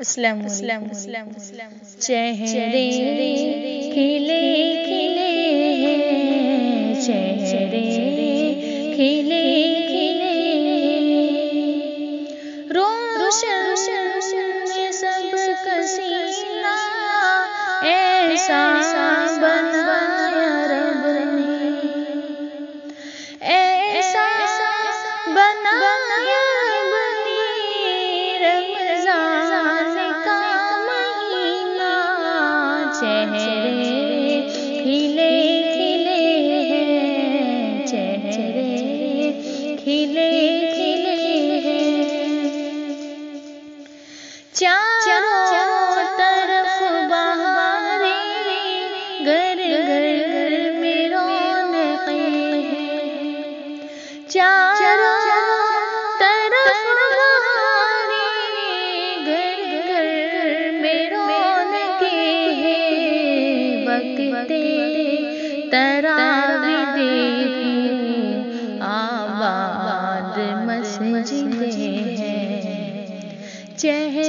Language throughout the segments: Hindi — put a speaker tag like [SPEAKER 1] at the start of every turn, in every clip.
[SPEAKER 1] अस्सलाम चेहरे खिले खिले चेहरे खिले खिले हैं चेहरे खिले खिले हैं। चारों वक्ते तरावी देखूँ आबाद मस्जिदें हैं। चेहरे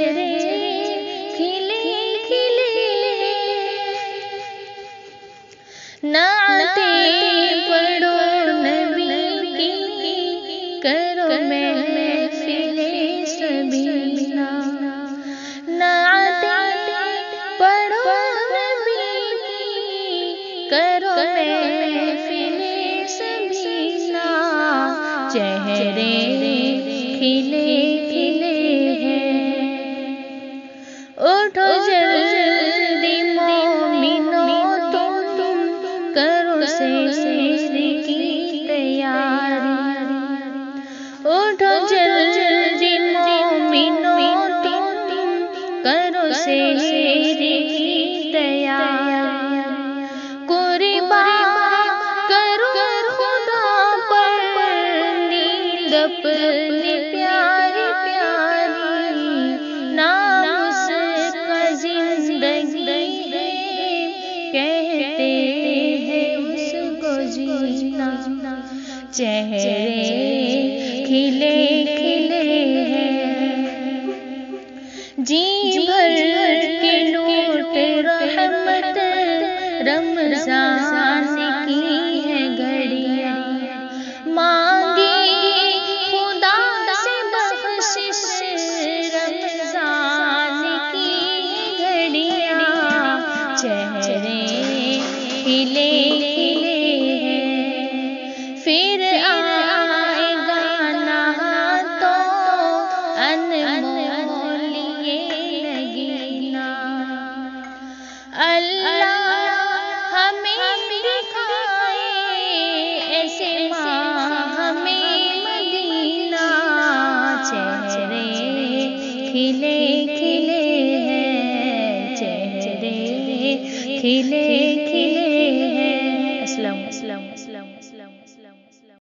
[SPEAKER 1] करो महफिले सबीना चेहरे खिले खिले हैं। उठो जल्दी मोमिनो तो तुम करो शेर की तैयारी। उठो जल्दी मोमिनो तो तुम करो शेर की तैयारी। अपनी प्यारी प्यारी नाम उसका ज़िंदगी है। कहते हैं उसको जीना। चेहरे खिले खिले हैं। जी भर के लूट रहमत रमज़ान खिले खिले हैं चेहरे खिले खिले हैं। अस्सलाम